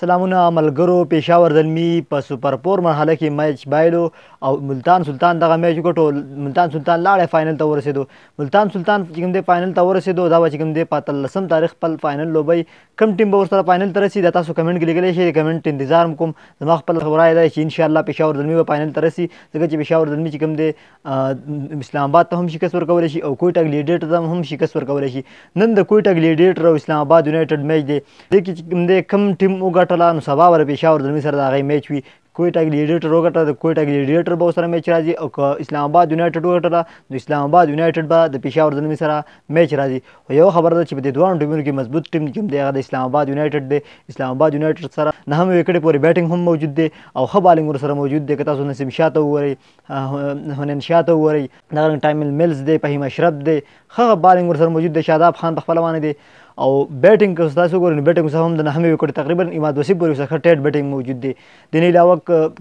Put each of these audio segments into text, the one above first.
سلامونه ملګرو پېښور زلمي په سپر فور مرحله کې میچ بایلو او ملتان سلطان دغه میچ وګټو ملتان سلطان لاړې فاینل ته ورسېدو ملتان سلطان چې کوم دی فاینل ته ورسېدو دا به چې کوم دی په اتلسم تاریخ خپل فاینل لوبوي کوم ټیم به ورسره فاینل ته رسي دا تاسو کمنټ کې لیکلی شئ د کمنټ انتظار هم کوم زما خپل رایه ده چې انشاءالله پېښور زلمي به فاینل ته رسي ځکه چې پېښور زلمي چې کوم دی اسلام آباد ته هم شکست ورکول شي او کوټه ګلیډیټر ته هم شکست ورکول شي نن د کوټه ګلیډیټر او اسلام آباد یونایټډ میچ دی د کې چې کوم دی کم ټیم وګټله نو سبا ور پېښور زلمی سره د هغه میچ وي کوټه ګلیډیټر وګټله د کوټه ګلیډیټر به سره میچ راځي او که اسلام آباد یونایټډ وګټله نو اسلام آباد یونایټډ به د پېښور زلمی سره میچ راځي خو یو خبره ده چې په دې دوه ټیمونو کې مضبوط ټیم کوم دی هغه د اسلام آباد یونایټډ دی اسلام آباد یونایټډ سره نه هم وکړې پورې بیټینګ هم موجود دی او ښه بالینګ ور سره موجود دی که تاسو نسیم شاه ته وګورئ هنن شاه ته وګورئ دغه رنګ ټایمل ملز دی فهیم اشرف دی ښه بالینګ ورسره موجود دی شاداب خان په خپله باندې دی او بیټینګ که تاسو وګورئ نو بیټینګ څخه هم د نهمې وکټ تقریبا اماد وسیب پورې څخه ټیټ بیټینګ موجود دی د نه علاوه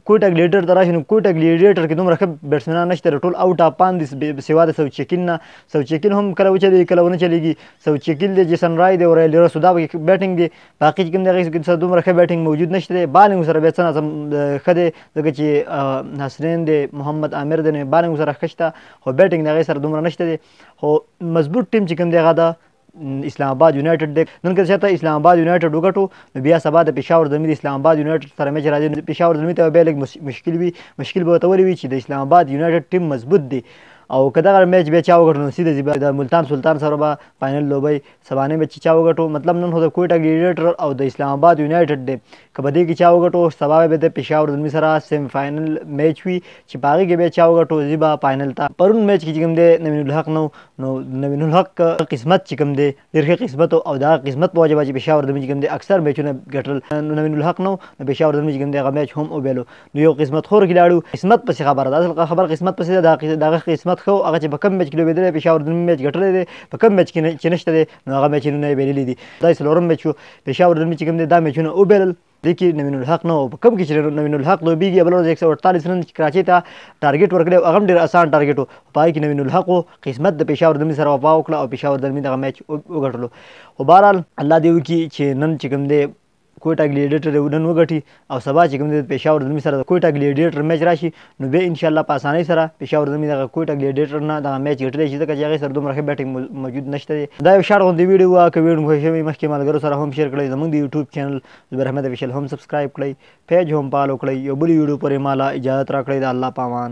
کوټه ګلیډر ته راشي نو کوټه ګلیډر کې دومره ښه بیټسمنان نشته ټول اوټ اف پان دي سوا د سوچکیل نه سوچکیل هم کله وچلېږي کله ونه چلېږي سوچکیل دی جیسن رای دی او رایل ډیرسو دا بیټینګ دی په حقیقت کې هم د هغې سره دومره ښه بیټنګ موجود نشته دی بالنګ سره بیا څه ناڅه ښه دی ځکه چې نسرین دی محمد عامر دی نو بالنګ سره ښه شته خو بیټنګ د هغې سره دومره نشته دی خو مضبوط ټیم چې کوم دی هغه د اسلام آباد یونایټډ دی نن که چېرته اسلام آباد یونایټډ وګټو نو بیا سبا د پېښور زلمي د اسلام آباد یونایټډ سره میچ راځي پېښور زلمي ته بیا لږ مشکل وي مشکل به ورته ولې وي چې د اسلام آباد یونایټډ ټیم مضبوط دی او که دغه میچ بیا چا وګټو نو سیده ځي د ملتان سلطان سره به فاینل لوبوي سبانه به چې چا وګټو مطلب نن خو د کوټه ګلیډیټر او د اسلام آباد یونایټډ دی که په دې کې چا وګټو سبا به د پېښور زلمي سره سیم فاینل میچ وي چې په هغې کې به چا وګټو زی به فاینل ته پرون میچ کې چې کوم دی نوین الحق نو نو نوین الحق قسمت چې کوم دی ډېر ښه قسمت او دا قسمت په وجه به چې پېښور زلمي چې کوم دی اکثر میچونه ګټل نو نوین الحق نو نو پېښور زلمي چې کوم دی هغه میچ هم وبیلو نو یو قسمت خور کې لاړو قسمت پسې خبره ده اصل خبر قسمت پسې ده دغه قسمت خو هغه چې په کم میچ کې لوبېدلی پېښور د میچ ګټلی دی په کم میچ کې چې نشته دی نو هغه میچونه یې بېللي دي دا یې څلورم میچ و پېښور د میچ چې کوم دی دا میچونه وبېلل دې کې نوین الحق نه و په کوم کې چې نوین الحق لوبیږي بل ورځ 148 رن کراچۍ ته ټارګټ ورکړی او هغه ډېر اسان ټارګټ و په پای کې نوین الحق و قسمت د پېښور درمي سره وفا وکړه او پېښور درمي دغه میچ وګټلو خو بهرحال الله دې وکړي چې نن چې کوم دی کوئټه ګلیډیټر نن وګټي او سبا چې کوم د پېښور زلمي سره د کوئټه ګلیډیټر میچ راشي نو به ان شاء الله په اسانۍ سره پېښور زلمي دغه کوئټه ګلیډیټر نه دغه میچ ګټلی شي ځکه چې هغه سره دومره ښه بیټینګ موجود نشته دی دا یو شارټ غوندې ویډیو وه که ویډیو مو خوښه وي مخکې ملګرو سره هم شیر کړئ زموږ د یوټیوب چینل زبیر احمد افیشل هم سبسکرایب کړئ پیج هم فالو کړئ یو بل ویډیو پورې مالا اجازه راکړئ د الله پامان